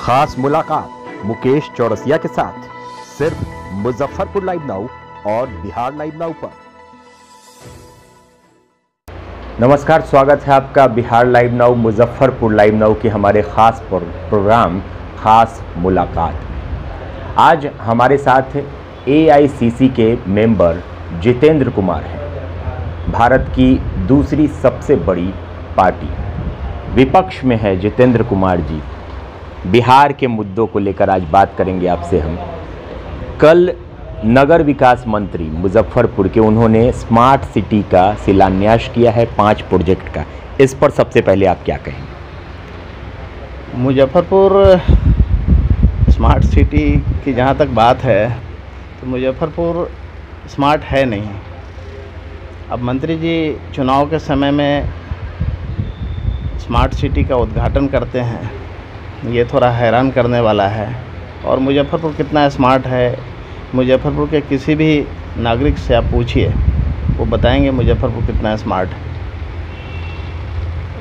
खास मुलाकात मुकेश चौरसिया के साथ। सिर्फ़ मुजफ्फरपुर लाइव नाउ और बिहार लाइव नाउ पर। नमस्कार, स्वागत है आपका Bihar live now, Muzaffarpur live now के हमारे खास प्रोग्राम, खास मुलाकात। आज हमारे साथ एआईसीसी के मेंबर जितेंद्र कुमार हैं। भारत की दूसरी सबसे बड़ी पार्टी। विपक्ष में है जितेंद्र कुमार जी। बिहार के मुद्दों को लेकर आज बात करेंगे आपसे हम। कल नगर विकास मंत्री मुजफ्फरपुर के उन्होंने स्मार्ट सिटी का शिलान्यास किया है, पाँच प्रोजेक्ट का। इस पर सबसे पहले आप क्या कहेंगे? मुजफ्फरपुर स्मार्ट सिटी की जहाँ तक बात है तो मुजफ्फरपुर स्मार्ट है नहीं। अब मंत्री जी चुनाव के समय में स्मार्ट सिटी का उद्घाटन करते हैं। ये थोड़ा हैरान करने वाला है। और मुजफ्फरपुर कितना स्मार्ट है? मुजफ्फरपुर के किसी भी नागरिक से आप पूछिए। वो बताएँगे मुजफ्फरपुर कितना स्मार्ट है।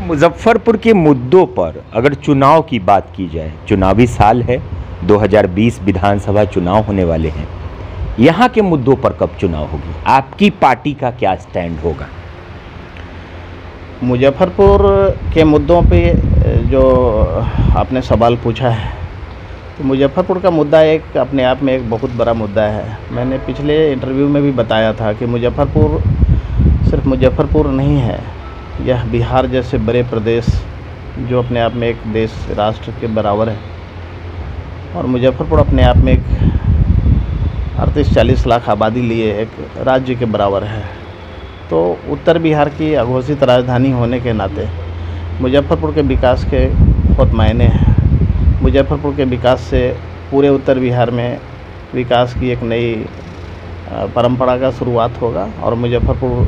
मुजफ्फरपुर के मुद्दों पर अगर चुनाव की बात की जाए, चुनावी साल है 2020 विधानसभा चुनाव होने वाले हैं। यहाँ के मुद्दों पर कब चुनाव होगी? आपकी पार्टी का क्या स्टैंड होगा? मुजफ्फरपुर के मुद्दों पे जो आपने सवाल पूछा है तो मुजफ्फरपुर का मुद्दा एक अपने आप में एक बहुत बड़ा मुद्दा है। मैंने पिछले इंटरव्यू में भी बताया था कि मुजफ्फरपुर सिर्फ़ मुजफ्फरपुर नहीं है, यह बिहार जैसे बड़े प्रदेश, जो अपने आप में एक देश राष्ट्र के बराबर है। और मुजफ्फरपुर अपने आप में एक अड़तीस चालीस लाख आबादी लिए एक राज्य के बराबर है। तो उत्तर बिहार की अघोषित राजधानी होने के नाते मुजफ्फरपुर के विकास के बहुत मायने हैं। मुजफ्फरपुर के विकास से पूरे उत्तर बिहार में विकास की एक नई परंपरा का शुरुआत होगा और मुजफ्फरपुर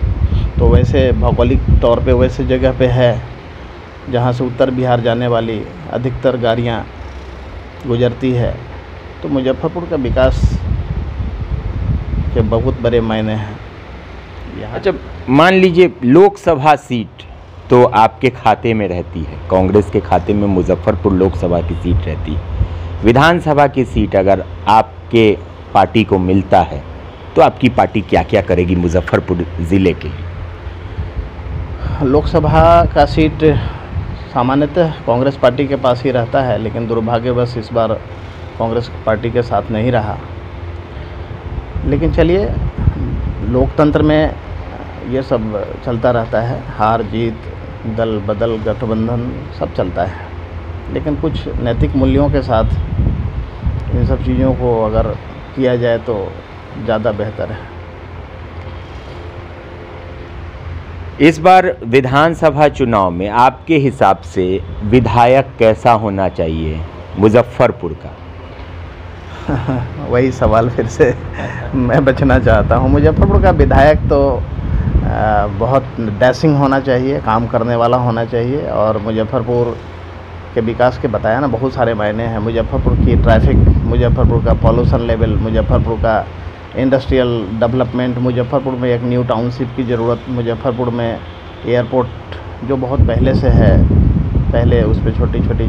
तो वैसे भौगोलिक तौर पे वैसे जगह पे है, जहाँ से उत्तर बिहार जाने वाली अधिकतर गाड़ियाँ गुजरती है। तो मुजफ्फरपुर का विकास के बहुत बड़े मायने हैं। अच्छा मान लीजिए लोकसभा सीट तो आपके खाते में रहती है कांग्रेस के खाते में मुजफ्फरपुर लोकसभा की सीट रहती है। विधानसभा की सीट अगर आपके पार्टी को मिलता है तो आपकी पार्टी क्या क्या करेगी मुजफ्फरपुर ज़िले के लिए? लोकसभा का सीट सामान्यतः कांग्रेस पार्टी के पास ही रहता है लेकिन दुर्भाग्यवश इस बार कांग्रेस पार्टी के साथ नहीं रहा। लेकिन चलिए लोकतंत्र में ये सब चलता रहता है। हार जीत दल बदल गठबंधन सब चलता है। लेकिन कुछ नैतिक मूल्यों के साथ इन सब चीज़ों को अगर किया जाए तो ज़्यादा बेहतर है। इस बार विधानसभा चुनाव में आपके हिसाब से विधायक कैसा होना चाहिए मुजफ्फरपुर का? वही सवाल फिर से मैं बचना चाहता हूँ। मुजफ्फरपुर का विधायक तो बहुत डैसिंग होना चाहिए, काम करने वाला होना चाहिए। और मुजफ्फरपुर के विकास के बताया ना, बहुत सारे मायने हैं। मुजफ्फरपुर की ट्रैफ़िक मुजफ्फरपुर का पॉल्यूशन लेवल मुजफ्फरपुर का इंडस्ट्रियल डेवलपमेंट मुजफ्फरपुर में एक न्यू टाउनशिप की ज़रूरत, मुजफ्फरपुर में एयरपोर्ट जो बहुत पहले से है, पहले उस पर छोटी छोटी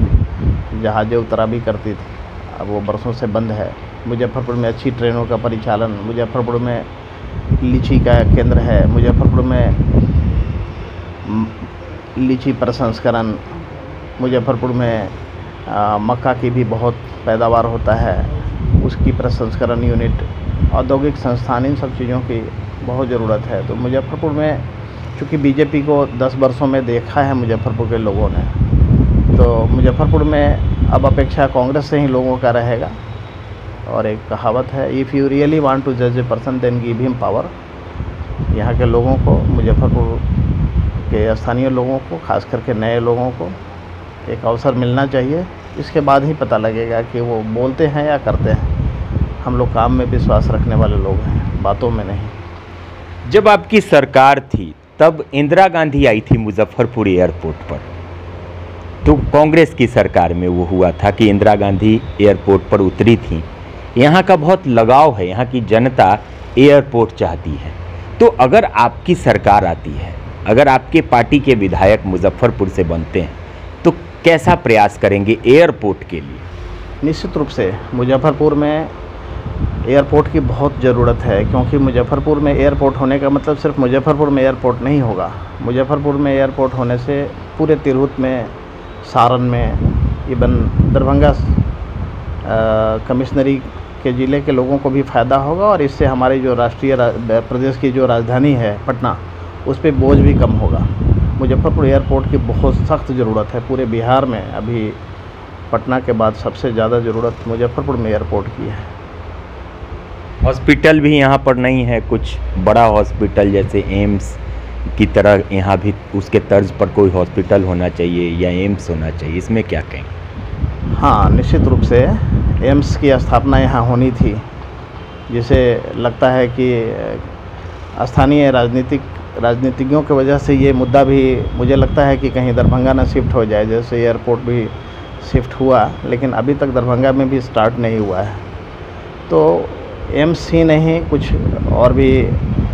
जहाज़ें उतरा भी करती थी। अब वो बरसों से बंद है। मुजफ्फरपुर में अच्छी ट्रेनों का परिचालन, मुजफ्फरपुर में लीची का केंद्र है। मुजफ्फरपुर में लीची प्रसंस्करण, मुजफ्फरपुर में मक्का की भी बहुत पैदावार होता है। उसकी प्रसंस्करण यूनिट, औद्योगिक संस्थान, इन सब चीज़ों की बहुत ज़रूरत है। तो मुजफ्फरपुर में, चूँकि बीजेपी को 10 वर्षों में देखा है मुजफ्फरपुर के लोगों ने तो मुजफ्फरपुर में अब अपेक्षा कांग्रेस से ही लोगों का रहेगा। और एक कहावत है if you really want to जज a person then give him power यहाँ के लोगों को, मुजफ्फरपुर के स्थानीय लोगों को, खास करके नए लोगों को एक अवसर मिलना चाहिए। इसके बाद ही पता लगेगा कि वो बोलते हैं या करते हैं। हम लोग काम में विश्वास रखने वाले लोग हैं, बातों में नहीं। जब आपकी सरकार थी, तब इंदिरा गांधी आई थी मुजफ्फरपुर एयरपोर्ट पर। तो कांग्रेस की सरकार में वो हुआ था कि इंदिरा गांधी एयरपोर्ट पर उतरी थी। यहाँ का बहुत लगाव है, यहाँ की जनता एयरपोर्ट चाहती है। तो अगर आपकी सरकार आती है, अगर आपके पार्टी के विधायक मुजफ्फरपुर से बनते हैं तो कैसा प्रयास करेंगे एयरपोर्ट के लिए? निश्चित रूप से मुजफ्फरपुर में एयरपोर्ट की बहुत ज़रूरत है, क्योंकि मुजफ्फरपुर में एयरपोर्ट होने का मतलब सिर्फ़ मुजफ्फरपुर में एयरपोर्ट नहीं होगा। मुजफ्फरपुर में एयरपोर्ट होने से पूरे तिरहुत में, सारण में, इवन दरभंगा कमिश्नरी के ज़िले के लोगों को भी फ़ायदा होगा और इससे हमारी जो राष्ट्रीय रा, प्रदेश की जो राजधानी है पटना उस पर बोझ भी कम होगा। मुजफ्फरपुर एयरपोर्ट की बहुत सख्त ज़रूरत है। पूरे बिहार में अभी पटना के बाद सबसे ज़्यादा ज़रूरत मुजफ्फरपुर में एयरपोर्ट की है। हॉस्पिटल भी यहाँ पर नहीं है। कुछ बड़ा हॉस्पिटल जैसे एम्स की तरह यहाँ भी उसके तर्ज पर कोई हॉस्पिटल होना चाहिए या एम्स होना चाहिए। इसमें क्या कहें हाँ निश्चित रूप से एम्स की स्थापना यहाँ होनी थी, जिसे लगता है कि स्थानीय राजनीतिक, राजनीतिज्ञों की वजह से ये मुद्दा भी, मुझे लगता है कि कहीं दरभंगा ना शिफ्ट हो जाए, जैसे एयरपोर्ट भी शिफ्ट हुआ, लेकिन अभी तक दरभंगा में भी स्टार्ट नहीं हुआ है। तो एम्स ही नहीं, कुछ और भी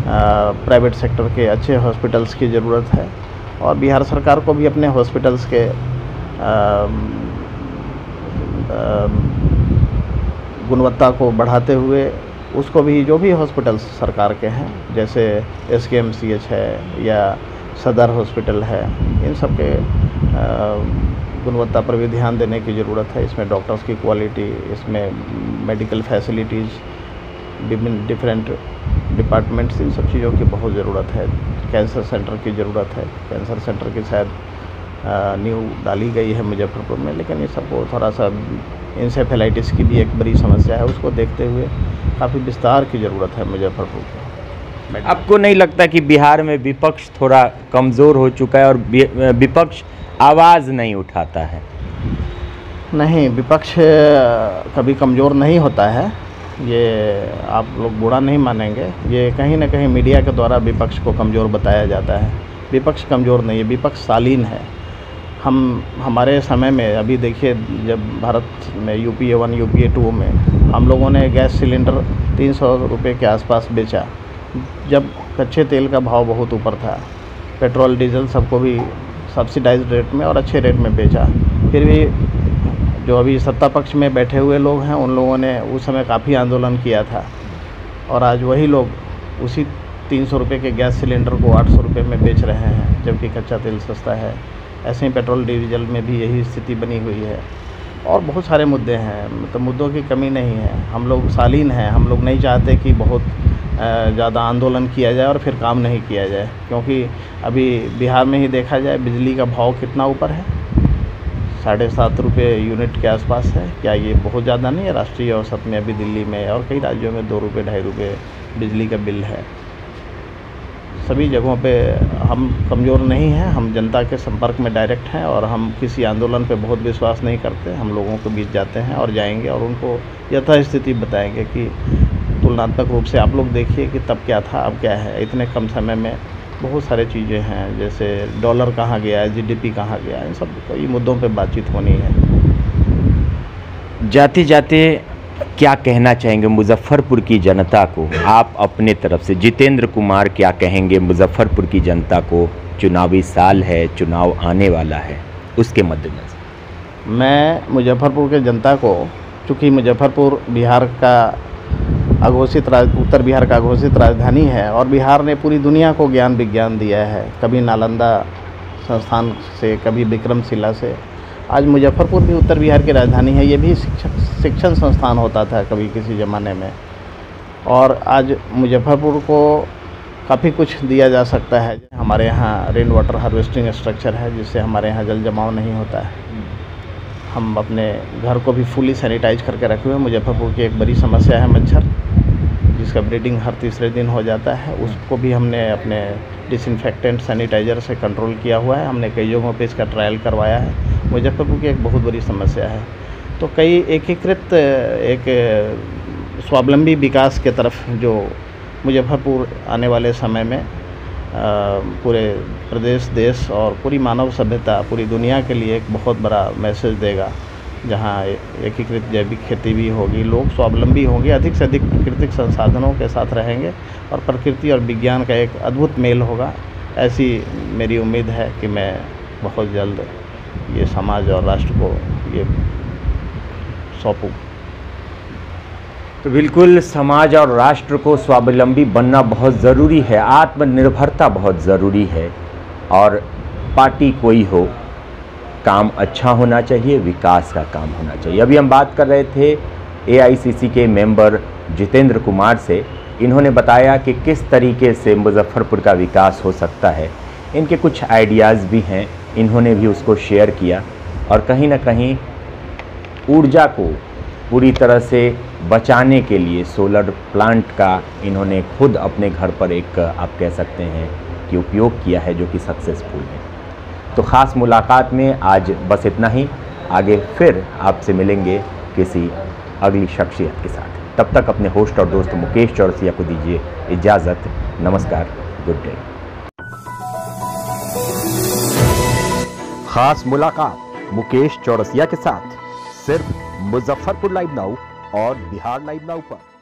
प्राइवेट सेक्टर के अच्छे हॉस्पिटल्स की ज़रूरत है, और बिहार सरकार को भी अपने हॉस्पिटल्स के गुणवत्ता को बढ़ाते हुए उसको भी जो भी हॉस्पिटल्स सरकार के हैं, जैसे एस के एम सी एच है या सदर हॉस्पिटल है, इन सब के गुणवत्ता पर भी ध्यान देने की ज़रूरत है। इसमें डॉक्टर्स की क्वालिटी, इसमें मेडिकल फैसिलिटीज़, विभिन्न डिफरेंट डिपार्टमेंट्स, इन सब चीज़ों की बहुत ज़रूरत है। कैंसर सेंटर की ज़रूरत है। कैंसर सेंटर की शायद न्यू डाली गई है मुजफ्फरपुर में लेकिन ये सबको थोड़ा सा इंसेफेलाइटिस की भी एक बड़ी समस्या है उसको देखते हुए काफ़ी विस्तार की ज़रूरत है मुजफ्फरपुर को। आपको नहीं लगता कि बिहार में विपक्ष थोड़ा कमज़ोर हो चुका है और विपक्ष आवाज़ नहीं उठाता है? नहीं विपक्ष कभी कमज़ोर नहीं होता है। ये आप लोग बुरा नहीं मानेंगे। ये कहीं ना कहीं मीडिया के द्वारा विपक्ष को कमज़ोर बताया जाता है। विपक्ष कमज़ोर नहीं है विपक्ष शालीन है। हम हमारे समय में, अभी देखिए जब भारत में U P A one U P A two में हम लोगों ने गैस सिलेंडर तीन सौ रुपये के आसपास बेचा। जब कच्चे तेल का भाव बहुत ऊपर था, पेट्रोल, डीजल सबको भी सब्सिडाइज रेट में और अच्छे रेट में बेचा। फिर भी जो अभी सत्ता पक्ष में बैठे हुए लोग हैं, उन लोगों ने उस समय काफ़ी आंदोलन किया था। और आज वही लोग उसी तीन सौ रुपये के गैस सिलेंडर को आठ सौ रुपये में बेच रहे हैं, जबकि कच्चा तेल सस्ता है। ऐसे ही पेट्रोल डीजल में भी यही स्थिति बनी हुई है। और बहुत सारे मुद्दे हैं मतलब मुद्दों की कमी नहीं है। हम लोग सालीन हैं, हम लोग नहीं चाहते कि बहुत ज़्यादा आंदोलन किया जाए और फिर काम नहीं किया जाए, क्योंकि अभी बिहार में ही देखा जाए, बिजली का भाव कितना ऊपर है? साढ़े सात रुपये यूनिट के आसपास है। क्या ये बहुत ज़्यादा नहीं है? राष्ट्रीय औसत में अभी दिल्ली में और कई राज्यों में दो रुपये, ढाई रुपये बिजली का बिल है। सभी जगहों पे हम कमज़ोर नहीं हैं, हम जनता के संपर्क में डायरेक्ट हैं और हम किसी आंदोलन पे बहुत विश्वास नहीं करते। हम लोगों के बीच जाते हैं और जाएँगे और उनको यथास्थिति बताएँगे कि तुलनात्मक रूप से आप लोग देखिए कि तब क्या था, अब क्या है। इतने कम समय में बहुत सारे चीज़ें हैं, जैसे डॉलर कहाँ गया है, जीडीपी कहाँ गया इन सब कई मुद्दों पर बातचीत होनी है। जाते जाते क्या कहना चाहेंगे मुजफ्फरपुर की जनता को? आप अपने तरफ़ से जितेंद्र कुमार क्या कहेंगे मुजफ्फरपुर की जनता को? चुनावी साल है, चुनाव आने वाला है। उसके मद्देनज़र। मैं मुजफ्फरपुर के जनता को, चूँकि मुजफ्फरपुर बिहार का अघोषित राज, उत्तर बिहार का अघोषित राजधानी है और बिहार ने पूरी दुनिया को ज्ञान विज्ञान दिया है, कभी नालंदा संस्थान से, कभी विक्रमशिला से आज मुजफ्फरपुर भी उत्तर बिहार की राजधानी है, ये भी शिक्षण शिक्षण संस्थान होता था कभी किसी ज़माने में। और आज मुजफ्फरपुर को काफ़ी कुछ दिया जा सकता है। हमारे यहाँ रेन वाटर हार्वेस्टिंग स्ट्रक्चर है, जिससे हमारे यहाँ जल जमाव नहीं होता है। हम अपने घर को भी फुली सैनिटाइज करके रखे हुए मुजफ्फरपुर की एक बड़ी समस्या है मच्छर। जिसका ब्रीडिंग हर तीसरे दिन हो जाता है, उसको भी हमने अपने डिसइनफेक्टेंट सैनिटाइज़र से कंट्रोल किया हुआ है। हमने कई जगहों पे इसका ट्रायल करवाया है। मुजफ्फरपुर की एक बहुत बड़ी समस्या है। तो कई एकीकृत, एक, स्वावलंबी विकास के तरफ़ जो मुजफ्फरपुर आने वाले समय में पूरे प्रदेश, देश और पूरी मानव सभ्यता, पूरी दुनिया के लिए एक बहुत बड़ा मैसेज देगा। जहाँ एकीकृत जैविक खेती भी होगी, लोग स्वावलंबी होंगे, अधिक से अधिक प्राकृतिक संसाधनों के साथ रहेंगे और प्रकृति और विज्ञान का एक अद्भुत मेल होगा। ऐसी मेरी उम्मीद है कि मैं बहुत जल्द ये समाज और राष्ट्र को ये सौंपूँ। तो बिल्कुल, समाज और राष्ट्र को स्वावलंबी बनना बहुत ज़रूरी है, आत्मनिर्भरता बहुत ज़रूरी है, और पार्टी कोई हो काम अच्छा होना चाहिए, विकास का काम होना चाहिए। अभी हम बात कर रहे थे एआईसीसी के मेंबर जितेंद्र कुमार से। इन्होंने बताया कि किस तरीके से मुजफ्फरपुर का विकास हो सकता है। इनके कुछ आइडियाज़ भी हैं, इन्होंने भी उसको शेयर किया और कहीं ना कहीं ऊर्जा को पूरी तरह से बचाने के लिए सोलर प्लांट का इन्होंने खुद अपने घर पर एक, आप कह सकते हैं कि उपयोग किया है जो कि सक्सेसफुल है। तो ख़ास मुलाकात में आज बस इतना ही। आगे फिर आपसे मिलेंगे किसी अगली शख्सियत के साथ। तब तक अपने होस्ट और दोस्त मुकेश चौरसिया को दीजिए इजाज़त। नमस्कार, गुड डे। खास मुलाकात मुकेश चौरसिया के साथ। सिर्फ़ मुजफ्फरपुर लाइव नाउ और बिहार लाइव नाउ पर।